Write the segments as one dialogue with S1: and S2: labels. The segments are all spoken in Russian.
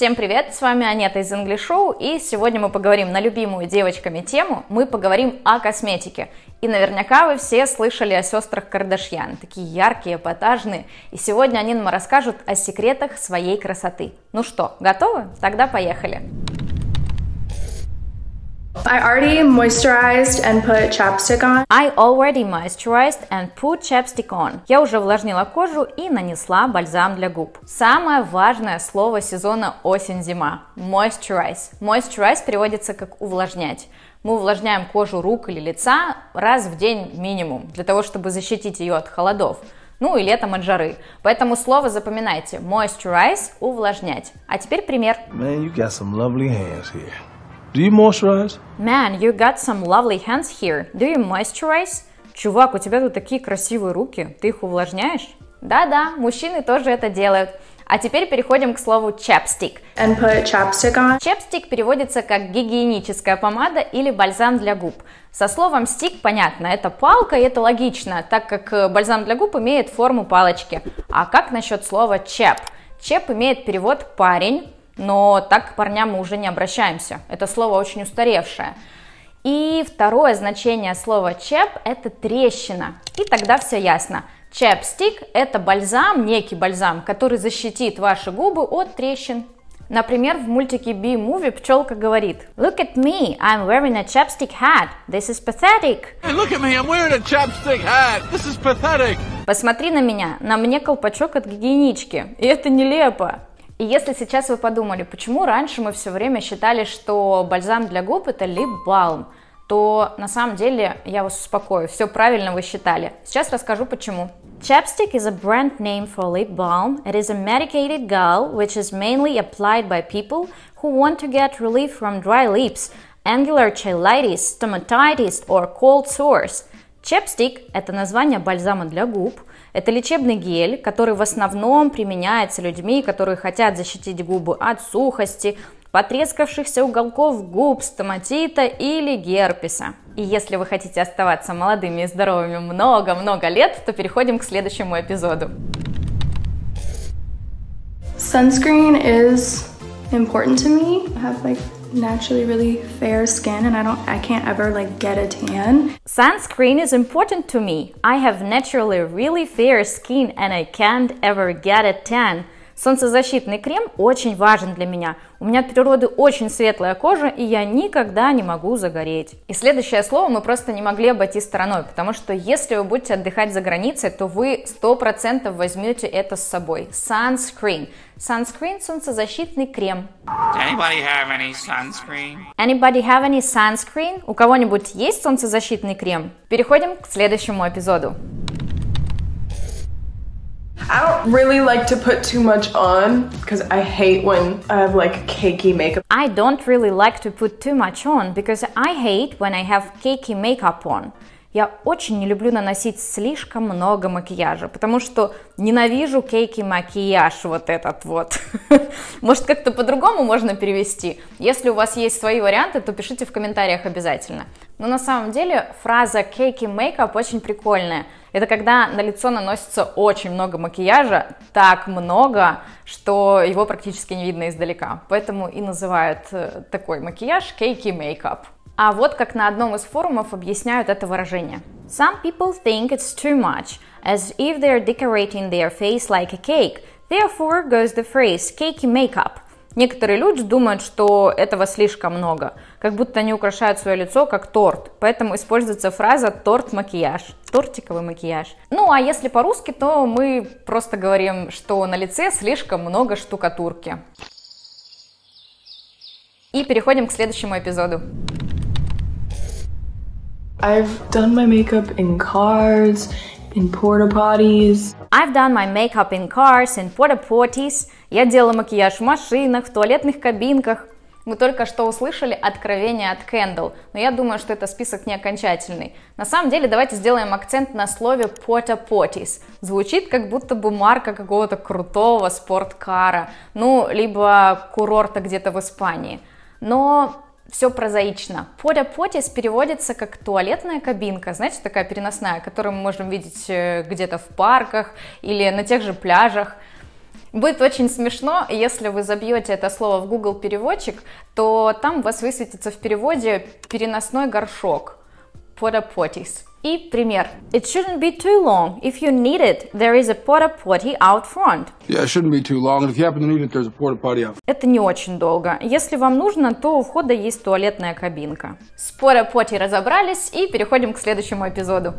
S1: Всем привет, с вами Анета из English Show, и сегодня мы поговорим на любимую девочками тему, мы поговорим о косметике. И наверняка вы все слышали о сестрах Кардашьян, такие яркие, эпатажные, и сегодня они нам расскажут о секретах своей красоты. Ну что, готовы? Тогда поехали!
S2: I already moisturized and put chapstick on.
S1: I already moisturized and put chapstick on. Я уже увлажнила кожу и нанесла бальзам для губ. Самое важное слово сезона осень-зима. Moisturize. Moisturize переводится как увлажнять. Мы увлажняем кожу рук или лица раз в день минимум, для того, чтобы защитить ее от холодов. Ну и летом от жары. Поэтому слово запоминайте. Moisturize – увлажнять. А теперь пример.
S3: Man, you got some lovely hands here. Do you moisturize?
S1: Man, you got some lovely hands here. Do you moisturize? Чувак, у тебя тут такие красивые руки. Ты их увлажняешь? Да-да, мужчины тоже это делают. А теперь переходим к слову chapstick.
S2: And put chapstick on.
S1: Chapstick переводится как гигиеническая помада или бальзам для губ. Со словом stick понятно, это палка, и это логично, так как э, бальзам для губ имеет форму палочки. А как насчет слова chap? Chap имеет перевод парень, но так к парням мы уже не обращаемся. Это слово очень устаревшее. И второе значение слова чеп – это трещина. И тогда все ясно. Чепстик – это бальзам, некий бальзам, который защитит ваши губы от трещин. Например, в мультике B-Movie пчелка говорит Look at me, I'm wearing a chapstick hat. This is pathetic.
S4: Hey, look at me, I'm wearing a chapstick hat. This is pathetic.
S1: Посмотри на меня, на мне колпачок от гигиенички. И это нелепо. И если сейчас вы подумали, почему раньше мы все время считали, что бальзам для губ это лип-балм, то на самом деле я вас успокою, все правильно вы считали. Сейчас расскажу почему. Chapstick is a brand name for lip balm. It is a medicated gel which is mainly applied by people who want to get relief from dry lips, angular cheilitis, stomatitis or cold sores. Chapstick – это название бальзама для губ – это лечебный гель, который в основном применяется людьми, которые хотят защитить губы от сухости, потрескавшихся уголков губ, стоматита или герпеса. И если вы хотите оставаться молодыми и здоровыми много-много лет, то переходим к следующему эпизоду.
S2: Sunscreen is important to me. I have like naturally really fair skin and I don't I can't ever like get a tan.
S1: Sunscreen is important to me. I have naturally really fair skin and I can't ever get a tan. Солнцезащитный крем очень важен для меня. У меня от природы очень светлая кожа, и я никогда не могу загореть. И следующее слово мы просто не могли обойти стороной, потому что если вы будете отдыхать за границей, то вы 100% возьмете это с собой. Sunscreen. Sunscreen – солнцезащитный крем.
S4: Anybody have any sunscreen?
S1: Anybody have any sunscreen? У кого-нибудь есть солнцезащитный крем? Переходим к следующему эпизоду.
S5: I don't really like to put too much on because I hate when I have like cakey makeup.
S1: I don't really like to put too much on because I hate when I have cakey makeup on. Я очень не люблю наносить слишком много макияжа, потому что ненавижу кейки макияж вот этот вот. Может, как-то по-другому можно перевести? Если у вас есть свои варианты, то пишите в комментариях обязательно. Но на самом деле фраза кейки makeup очень прикольная. Это когда на лицо наносится очень много макияжа, так много, что его практически не видно издалека. Поэтому и называют э, такой макияж кейки мейкап. А вот как на одном из форумов объясняют это выражение. Some people think it's too much, as if they're decorating their face like a cake. Therefore goes the phrase cakey makeup – Некоторые люди думают, что этого слишком много, как будто они украшают свое лицо как торт, поэтому используется фраза торт-макияж, тортиковый макияж. Ну а если по-русски, то мы просто говорим, что на лице слишком много штукатурки. И переходим к следующему эпизоду.
S5: I've done my makeup in cars, in porta potties.
S1: I've done my makeup in cars, in porta potties. Я делала макияж в машинах, в туалетных кабинках. Мы только что услышали откровение от Кэндл, но я думаю, что это список не окончательный. На самом деле, давайте сделаем акцент на слове porta potties. Звучит как будто бы марка какого-то крутого спорткара, ну, либо курорта где-то в Испании. Но все прозаично. Поря потис переводится как туалетная кабинка, знаете, такая переносная, которую мы можем видеть э, где-то в парках или на тех же пляжах. Будет очень смешно, если вы забьете это слово в Google переводчик, то там у вас высветится в переводе переносной горшок. Porta potties. И пример. It shouldn't be too long. If you need it, there is a porta potty out front.
S4: Yeah, it shouldn't be too long. If you happen to need it, there's a porta potty out.
S1: Это не очень долго. Если вам нужно, то у входа есть туалетная кабинка. С порта потти разобрались и переходим к следующему эпизоду.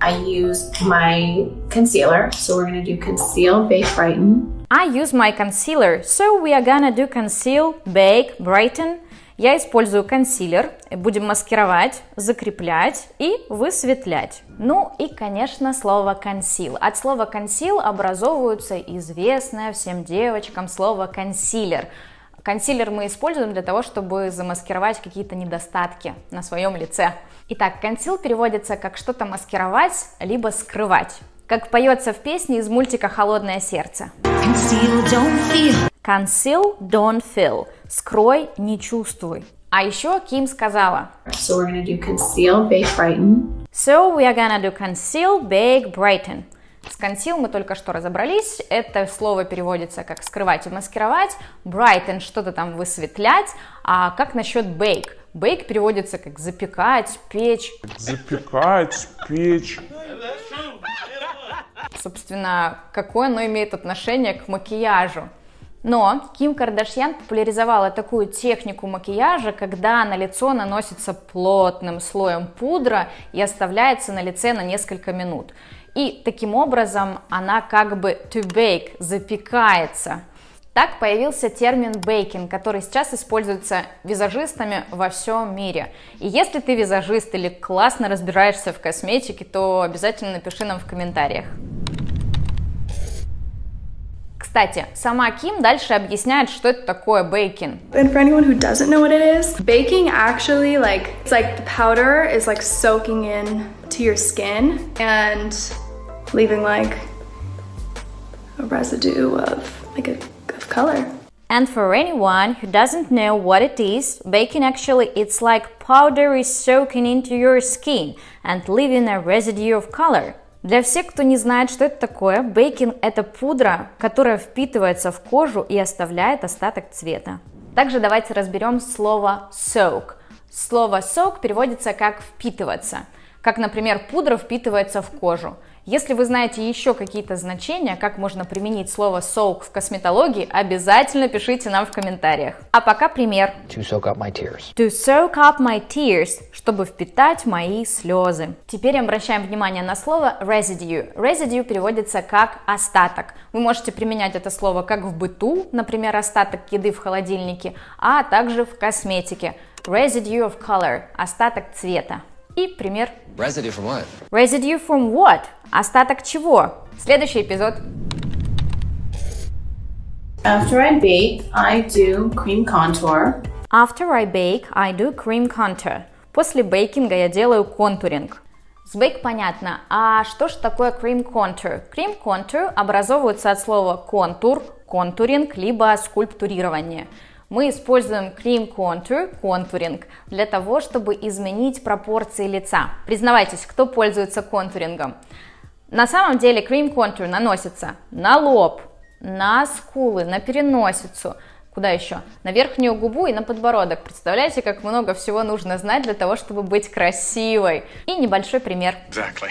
S6: I used my concealer, so we're gonna do conceal, bake, brighten.
S1: I use my concealer, so we are gonna do conceal, bake, brighten. Я использую консилер, будем маскировать, закреплять и высветлять. Ну и, конечно, слово conceal. От слова conceal образовывается известное всем девочкам слово консилер. Консилер мы используем для того, чтобы замаскировать какие-то недостатки на своем лице. Итак, консил переводится как что-то маскировать, либо скрывать. Как поется в песне из мультика «Холодное сердце».
S7: Conceal, don't feel.
S1: Conceal, don't feel. Скрой, не чувствуй. А еще Ким сказала,
S6: So we're gonna do conceal, bake, brighten.
S1: So we are gonna do conceal, bake, brighten. С мы только что разобрались. Это слово переводится как скрывать и маскировать. Brighten что-то там высветлять. А как насчет bake? Bake переводится как запекать, печь.
S8: Запекать, печь.
S1: Собственно, какое оно имеет отношение к макияжу? Но Ким Кардашьян популяризовала такую технику макияжа, когда на лицо наносится плотным слоем пудра и оставляется на лице на несколько минут. И таким образом она как бы to bake, запекается. Так появился термин бейкинг, который сейчас используется визажистами во всем мире. И если ты визажист или классно разбираешься в косметике, то обязательно напиши нам в комментариях. Кстати, сама Ким дальше объясняет, что это такое бейкинг.
S2: And for anyone who doesn't know what it is, baking actually like it's like the powder is like soaking in to your skin and leaving like a residue of like a of color.
S1: And for anyone who doesn't know what it is, baking actually it's like powder is soaking into your skin and leaving a residue of color. Для всех, кто не знает, что это такое, бейкинг – это пудра, которая впитывается в кожу и оставляет остаток цвета. Также давайте разберем слово soak. Слово soak переводится как «впитываться», как, например, пудра впитывается в кожу. Если вы знаете еще какие-то значения, как можно применить слово soak в косметологии, обязательно пишите нам в комментариях. А пока пример.
S9: to soak up my tears.
S1: To soak up my tears, чтобы впитать мои слезы. Теперь обращаем внимание на слово residue. Residue переводится как остаток. Вы можете применять это слово как в быту, например, остаток еды в холодильнике, а также в косметике. Residue of color, остаток цвета. И пример.
S9: Residue from what?
S1: Residue from what? Остаток чего? Следующий эпизод.
S6: After I bake, I do cream contour.
S1: After I bake, I do cream contour. После бейкинга я делаю контуринг. С бейк понятно. А что же такое cream contour? Cream contour образовывается от слова контур, контуринг, либо скульптурирование. Мы используем cream contour, контуринг, для того, чтобы изменить пропорции лица. Признавайтесь, кто пользуется контурингом? На самом деле cream contour наносится на лоб, на скулы, на переносицу, куда еще? На верхнюю губу и на подбородок. Представляете, как много всего нужно знать для того, чтобы быть красивой? И небольшой пример.
S4: Exactly.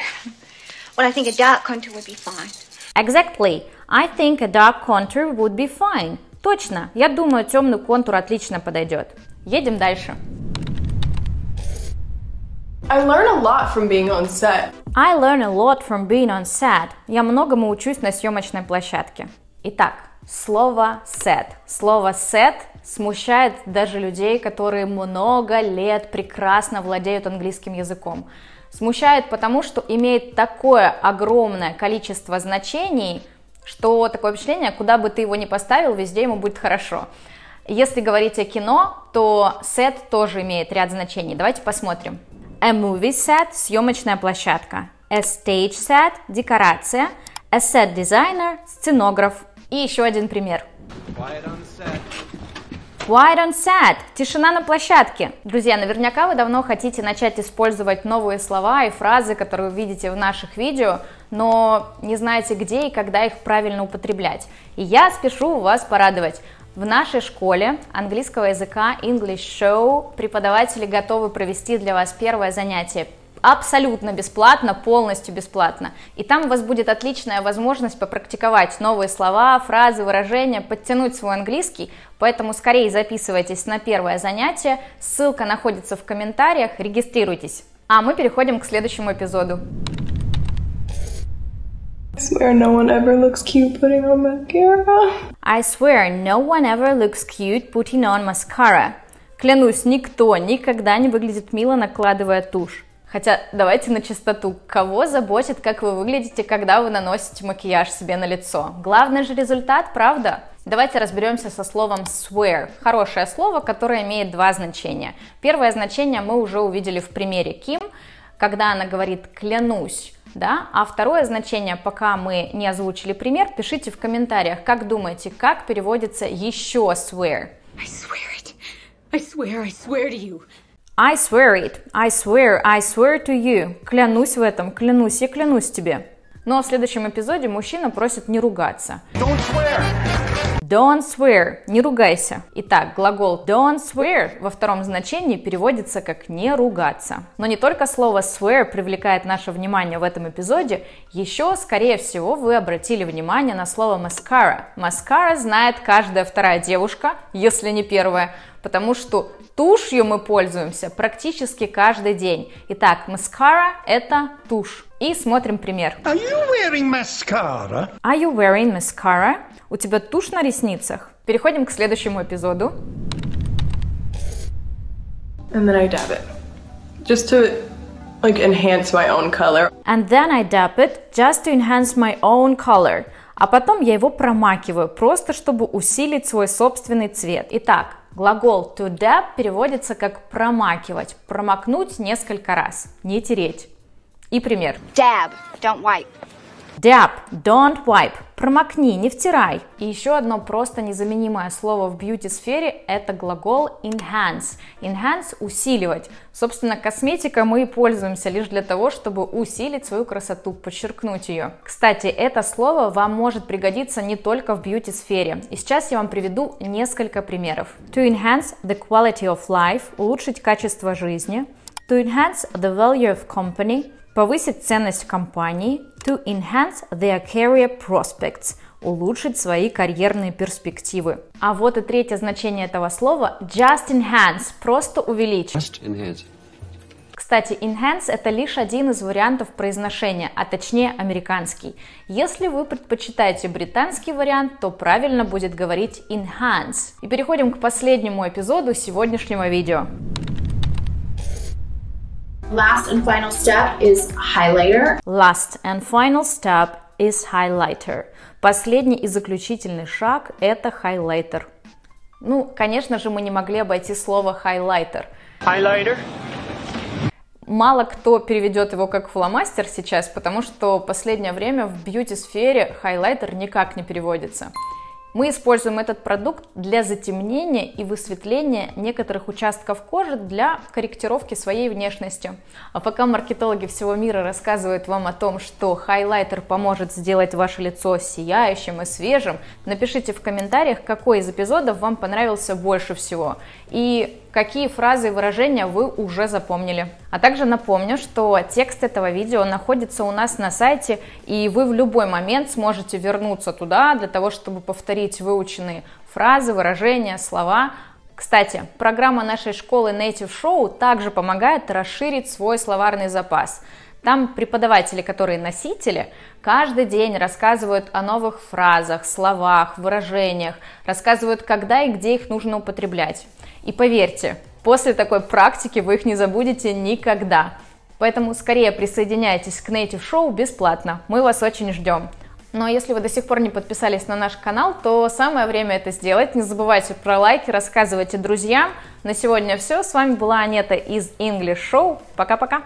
S7: Well, I think a dark contour would be fine.
S1: Exactly. I think a dark contour would be fine. Точно. Я думаю, темный контур отлично подойдет. Едем дальше.
S5: I learn a lot from being on set.
S1: I learn a lot from being on set. Я многому учусь на съемочной площадке. Итак, слово set. Слово set смущает даже людей, которые много лет прекрасно владеют английским языком. Смущает потому, что имеет такое огромное количество значений, что такое впечатление, куда бы ты его ни поставил, везде ему будет хорошо. Если говорить о кино, то set тоже имеет ряд значений. Давайте посмотрим. A movie set – съемочная площадка. A stage set – декорация. A set designer – сценограф. И еще один пример. Quiet on set – тишина на площадке. Друзья, наверняка вы давно хотите начать использовать новые слова и фразы, которые вы видите в наших видео, но не знаете, где и когда их правильно употреблять. И я спешу вас порадовать. В нашей школе английского языка English Show преподаватели готовы провести для вас первое занятие абсолютно бесплатно, полностью бесплатно. И там у вас будет отличная возможность попрактиковать новые слова, фразы, выражения, подтянуть свой английский, поэтому скорее записывайтесь на первое занятие, ссылка находится в комментариях, регистрируйтесь. А мы переходим к следующему эпизоду.
S5: I swear no one ever looks cute putting on mascara.
S1: I swear no one ever looks cute putting on mascara. Клянусь, никто никогда не выглядит мило, накладывая тушь. Хотя давайте на чистоту. Кого заботит, как вы выглядите, когда вы наносите макияж себе на лицо? Главный же результат, правда? Давайте разберемся со словом swear. Хорошее слово, которое имеет два значения. Первое значение мы уже увидели в примере Ким, когда она говорит «клянусь». Да? А второе значение, пока мы не озвучили пример, пишите в комментариях, как думаете, как переводится еще swear.
S10: I swear it. I swear, I swear to you.
S1: I swear it, I swear, I swear to you. Клянусь в этом, клянусь, я клянусь тебе. Ну а в следующем эпизоде мужчина просит не ругаться.
S4: Don't swear!
S1: Don't swear, не ругайся. Итак, глагол don't swear во втором значении переводится как не ругаться. Но не только слово swear привлекает наше внимание в этом эпизоде, еще, скорее всего, вы обратили внимание на слово mascara. Mascara знает каждая вторая девушка, если не первая, потому что тушью мы пользуемся практически каждый день. Итак, mascara – это тушь. И смотрим пример.
S11: Are you wearing mascara?
S1: Are you wearing mascara? У тебя тушь на ресницах? Переходим к следующему эпизоду.
S5: And then I dab it. Just to like enhance my own color.
S1: And then I dab it just to enhance my own color. А потом я его промакиваю, просто чтобы усилить свой собственный цвет. Итак, глагол to dab переводится как промакивать, промокнуть несколько раз, не тереть. И пример.
S7: Dab, don't wipe.
S1: Dab, don't wipe. Промокни, не втирай. И еще одно просто незаменимое слово в бьюти-сфере – это глагол enhance. Enhance – усиливать. Собственно, косметика мы и пользуемся лишь для того, чтобы усилить свою красоту, подчеркнуть ее. Кстати, это слово вам может пригодиться не только в бьюти-сфере. И сейчас я вам приведу несколько примеров. To enhance the quality of life – улучшить качество жизни. To enhance the value of company – повысить ценность компании, to enhance their career prospects, улучшить свои карьерные перспективы. А вот и третье значение этого слова just enhance, просто увеличить.
S9: Just enhance.
S1: Кстати, enhance это лишь один из вариантов произношения, а точнее американский. Если вы предпочитаете британский вариант, то правильно будет говорить enhance. И переходим к последнему эпизоду сегодняшнего видео.
S6: Last and final step is highlighter.
S1: Last and final step is highlighter. Последний и заключительный шаг – это хайлайтер. Ну, конечно же, мы не могли обойти слово хайлайтер.
S11: Highlighter.
S1: Мало кто переведет его как фломастер сейчас, потому что в последнее время в бьюти-сфере хайлайтер никак не переводится. Мы используем этот продукт для затемнения и высветления некоторых участков кожи для корректировки своей внешности. А пока маркетологи всего мира рассказывают вам о том, что хайлайтер поможет сделать ваше лицо сияющим и свежим, напишите в комментариях, какой из эпизодов вам понравился больше всего и какие фразы и выражения вы уже запомнили. А также напомню, что текст этого видео находится у нас на сайте, и вы в любой момент сможете вернуться туда для того, чтобы повторить выученные фразы, выражения, слова. Кстати, программа нашей школы Native Show также помогает расширить свой словарный запас. Там преподаватели, которые носители, каждый день рассказывают о новых фразах, словах, выражениях, рассказывают, когда и где их нужно употреблять. И поверьте, после такой практики вы их не забудете никогда. Поэтому скорее присоединяйтесь к Native Show бесплатно. Мы вас очень ждем. Но если вы до сих пор не подписались на наш канал, то самое время это сделать. Не забывайте про лайки, рассказывайте друзьям. На сегодня все. С вами была Анета из English Show. Пока-пока.